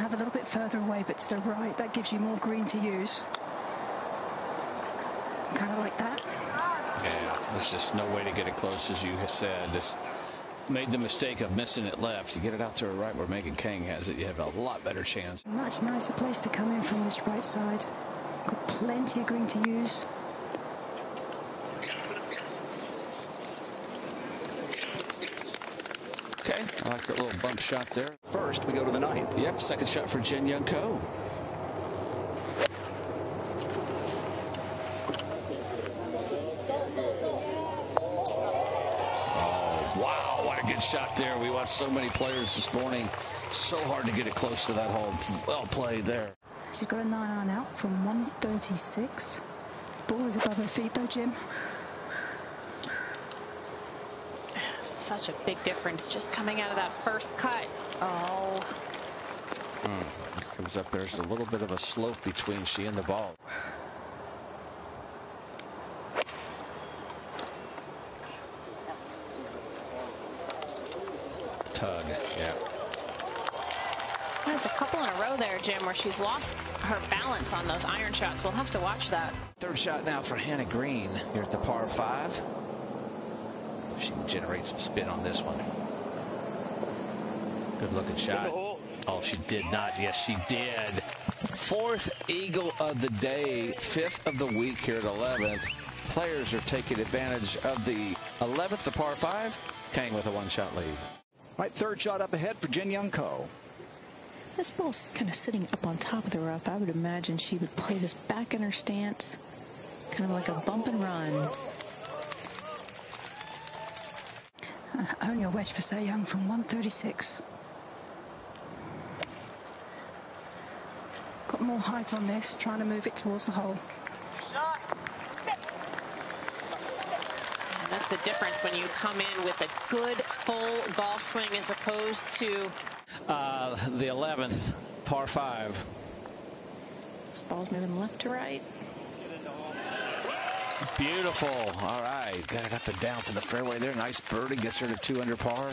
have a little bit further away, but to the right, that gives you more green to use. Kind of like that. Yeah, there's just no way to get it close, as you said. Just made the mistake of missing it left. You get it out to the right where Megan Khang has it, you have a lot better chance. Much nicer place to come in from this right side. Got plenty of green to use. I like that little bump shot there. First, we go to the ninth. Yep, second shot for Jin Young Ko. Oh, wow, what a good shot there. We watched so many players this morning. So hard to get it close to that hole. Well played there. She's got a 9 iron out from 136. Ball is above her feet though, Jim. Such a big difference just coming out of that first cut. Oh. Mm, comes up there's a little bit of a slope between she and the ball. Tug, yeah. There's a couple in a row there, Jim, where she's lost her balance on those iron shots. We'll have to watch that. Third shot now for Hannah Green here at the par five. She can generate some spin on this one. Good looking shot. Oh, she did not. Yes, she did. Fourth eagle of the day, fifth of the week here at 11th. Players are taking advantage of the 11th, the par five. Khang with a one-shot lead. Right, third shot up ahead for Jin Young Ko. This ball's kind of sitting up on top of the rough. I would imagine she would play this back in her stance, kind of like a bump and run. Uh, only a wedge for Sei Young from 136. Got more height on this, trying to move it towards the hole. And that's the difference when you come in with a good full golf swing as opposed to uh, the 11th, par five. This ball's moving left to right. Beautiful. All right. Got it up and down to the fairway there. Nice birdie. Gets her to two under par.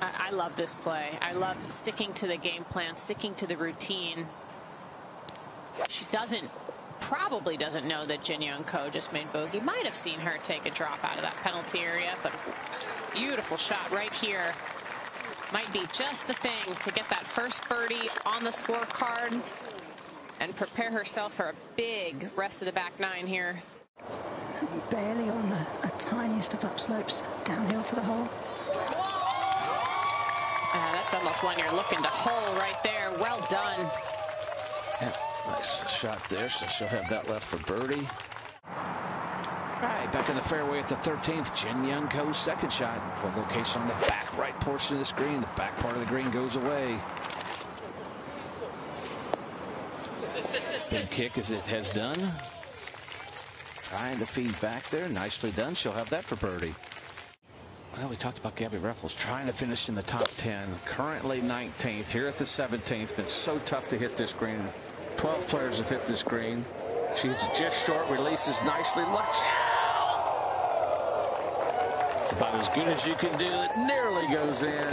I, I love this play. I love sticking to the game plan, sticking to the routine. She doesn't, probably doesn't know that Jin Young Ko just made bogey. Might have seen her take a drop out of that penalty area, but beautiful shot right here. Might be just the thing to get that first birdie on the scorecard and prepare herself for a big rest of the back nine here. Barely on the, the tiniest of upslopes downhill to the hole. Uh, that's almost one you're looking to hole right there. Well done. Yeah, nice shot there. So she'll have that left for birdie. All right, back in the fairway at the 13th. Jin Young Ko's second shot. One location on the back right portion of the screen. The back part of the green goes away. Big kick as it has done. Trying to feed back there. Nicely done. She'll have that for birdie. Well, we talked about Gabby Ruffels trying to finish in the top 10. Currently 19th. Here at the 17th. Been so tough to hit this green. 12 players have hit this green. She's just short. Releases nicely. Watch out! It's about as good as you can do. It nearly goes in.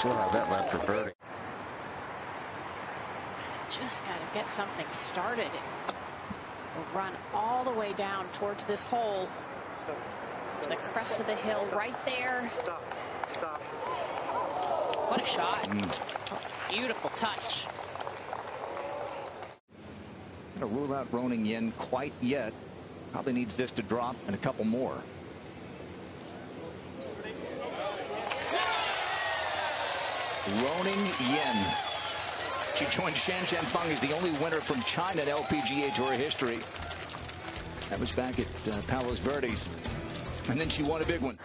She'll have that left for birdie. Just got to get something started. We'll run all the way down towards this hole. To the crest of the hill right there. What a shot. Oh, beautiful touch. Gonna rule out Ruoning Yin quite yet. Probably needs this to drop and a couple more. Ruoning Yin. She joined Shanshan Feng as the only winner from China in LPGA Tour history. That was back at uh, Palos Verdes. And then she won a big one.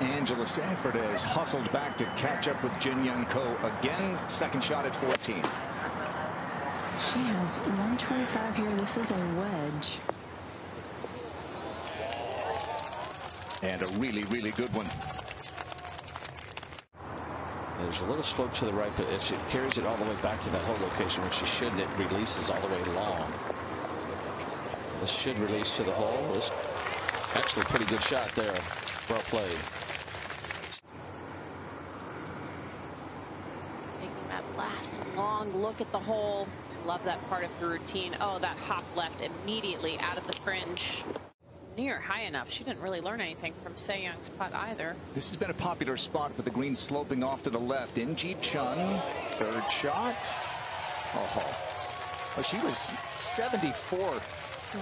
Angela Stafford has hustled back to catch up with Jin Young Ko again. Second shot at 14. She has 125 here. This is a wedge. And a really, really good one. There's a little slope to the right, but if she carries it all the way back to that hole location, which she shouldn't, it releases all the way long. This should release to the hole. This actually a pretty good shot there. Well played. Taking that last long look at the hole. Love that part of the routine. Oh, that hop left immediately out of the fringe. Near high enough. She didn't really learn anything from Sei Young's putt either. This has been a popular spot with the green sloping off to the left. In Gee Chun, third shot. Oh, well, she was 74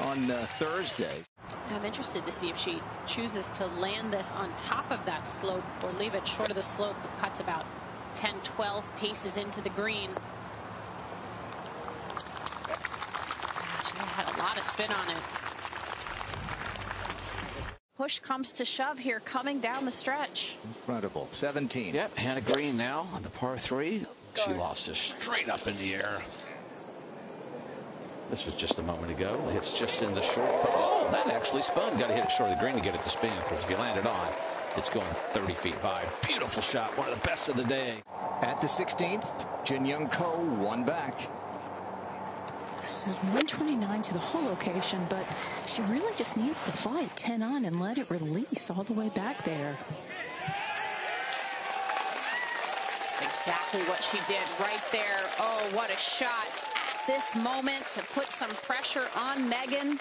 on uh, Thursday. I'm interested to see if she chooses to land this on top of that slope or leave it short of the slope that cuts about 10, 12 paces into the green. She had a lot of spin on it. Push comes to shove here coming down the stretch. Incredible. 17. Yep, Hannah Green now on the par three. She lost this straight up in the air. This was just a moment ago. It's just in the short. Oh, that actually spun. Got to hit it short of the green to get it to spin because if you land it on, it's going 30 feet by. Beautiful shot. One of the best of the day. At the 16th, Jin Young Ko one back. This is 129 to the hole location, but she really just needs to fly it 10 on and let it release all the way back there. Exactly what she did right there. Oh, what a shot. at This moment to put some pressure on Megan.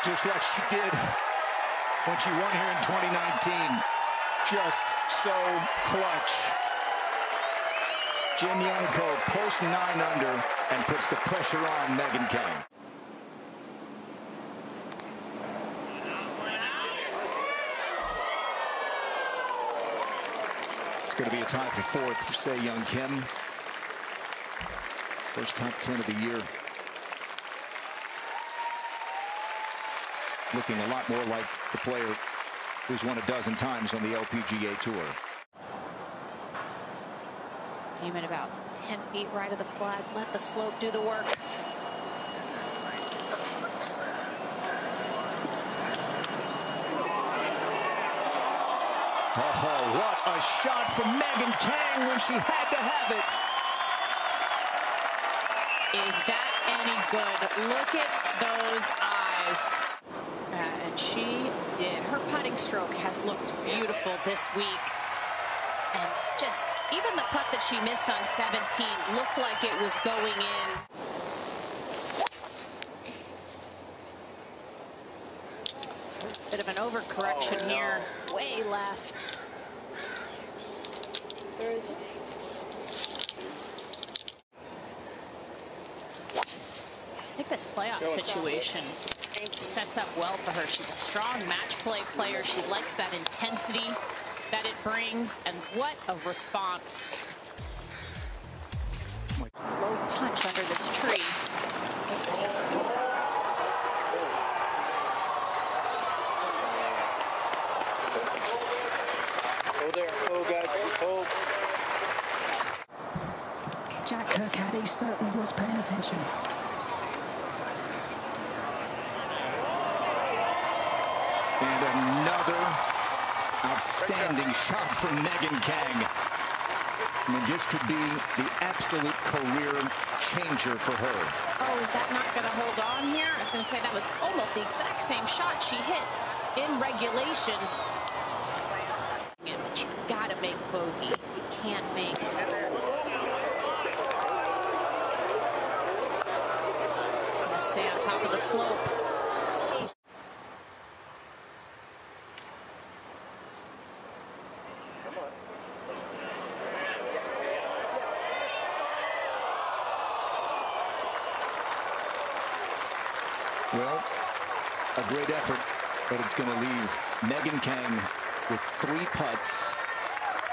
Just like she did when she won here in 2019. Just so clutch. Jin Young Ko posts nine under and puts the pressure on Megan Khang. It's going to be a tie for fourth for Sei Young Kim. First top 10 of the year. Looking a lot more like the player who's won a dozen times on the LPGA Tour. Aim at about 10 feet right of the flag. Let the slope do the work. Oh, what a shot from Megan Khang when she had to have it. Is that any good? Look at those eyes. And she did. Her putting stroke has looked beautiful this week. And just even the putt that she missed on 17 looked like it was going in. Bit of an overcorrection oh, no. here. Way left. Where is it? I think this playoff situation sets up well for her. She's a strong match play player. She likes that intensity that it brings, and what a response. Low punch under this tree. Go there. Go, guys. Hold. Jack Kirkcaldy certainly was paying attention. And outstanding shot from Megan Khang. I mean, this could be the absolute career changer for her. Oh, is that not going to hold on here? I was going to say that was almost the exact same shot she hit in regulation. But you've got to make bogey. You can't make It's going to stay on top of the slope. Well, a great effort, but it's going to leave Megan Khang with three putts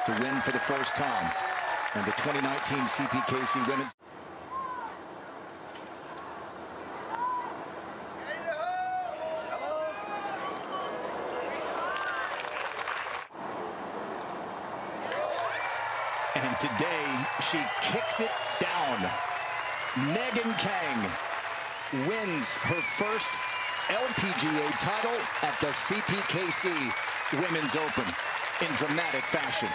to win for the first time. And the 2019 CPKC Women's today, she kicks it down. Megan Khang wins her first LPGA title at the CPKC Women's Open in dramatic fashion.